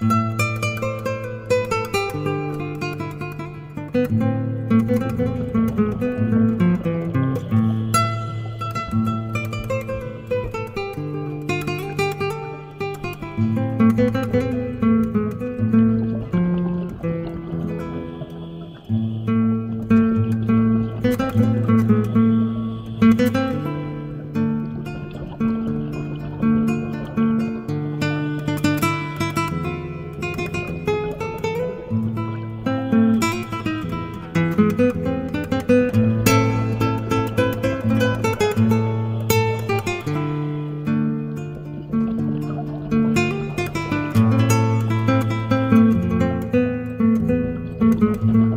Bye. Mm-hmm.